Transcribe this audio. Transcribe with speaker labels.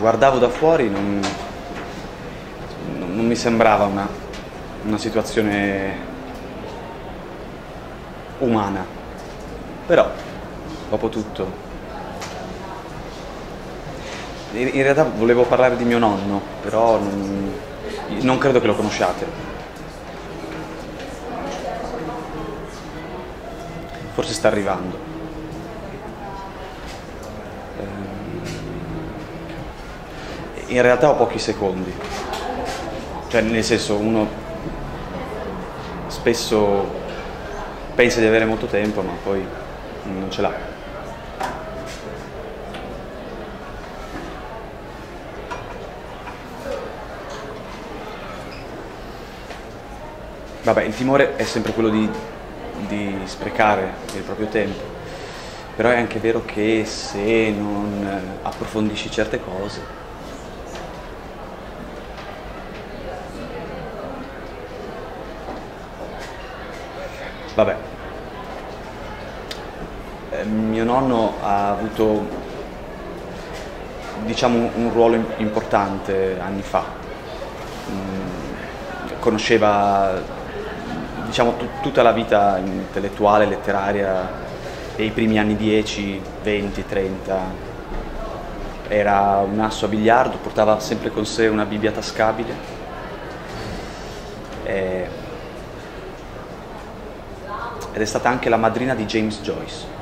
Speaker 1: guardavo da fuori non, non mi sembrava una, una situazione umana. Però, dopo tutto, in realtà volevo parlare di mio nonno, però non, non credo che lo conosciate. Forse sta arrivando. Ehm, in realtà ho pochi secondi. Cioè, nel senso, uno spesso pensa di avere molto tempo, ma poi non ce l'ha. Vabbè, il timore è sempre quello di, di, sprecare il proprio tempo, però è anche vero che se non approfondisci certe cose, vabbè, eh, mio nonno ha avuto diciamo un ruolo importante anni fa, mm, conosceva diciamo, tutta la vita intellettuale, letteraria dei primi anni 10, 20, 30. Era un asso a biliardo, portava sempre con sé una Bibbia tascabile. E... Ed è stata anche la madrina di James Joyce.